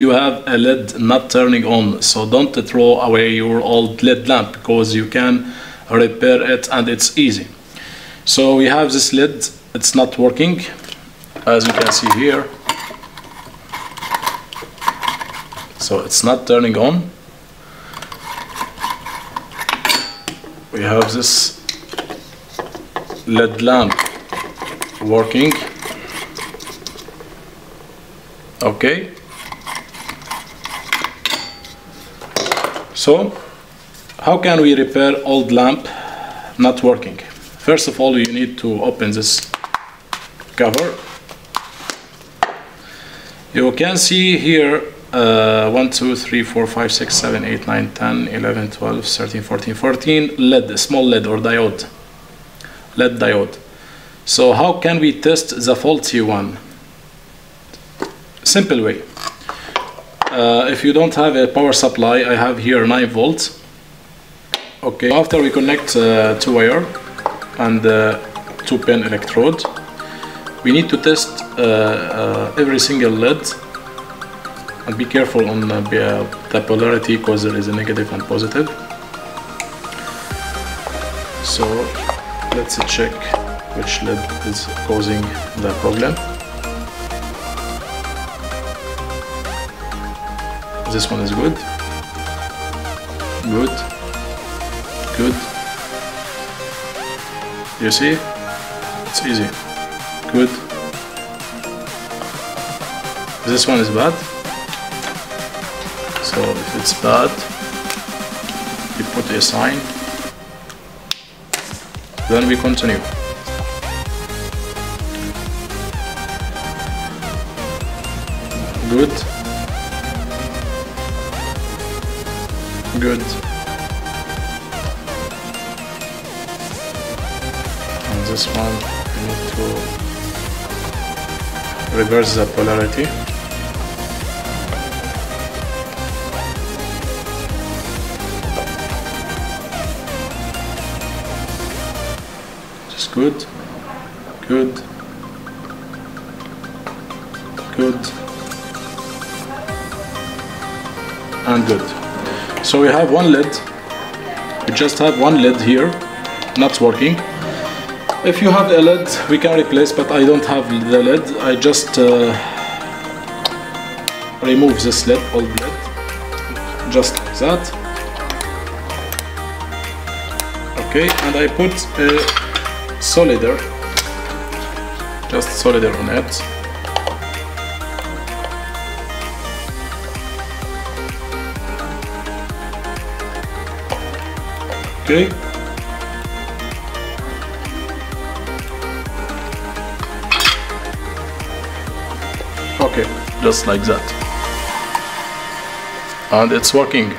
you have a LED not turning on so don't throw away your old LED lamp because you can repair it and it's easy. So we have this LED it's not working as you can see here. So it's not turning on. We have this LED lamp working. Okay so how can we repair old lamp not working? First of all you need to open this cover. You can see here uh, 1 2 3 4 5 6 7 8 9 10 11 12 13 14 14 led small led or diode. Led diode. So how can we test the faulty one? Simple way uh, if you don't have a power supply I have here 9 volts. Okay after we connect uh, two wire and uh, two pin electrode we need to test uh, uh, every single led and be careful on the polarity because there is a negative and positive. So let's check which led is causing the problem this one is good. Good. Good. You see? It's easy. Good. This one is bad. So if it's bad you put a sign. Then we continue. Good good. And this one I need to reverse the polarity. Just good. Good. Good. And good so we have one led we just have one led here. Not working. If you have a led we can replace but I don't have the led I just uh, remove this led old led just like that. Okay and I put a solider. Just solider on it okay. Okay just like that. And it's working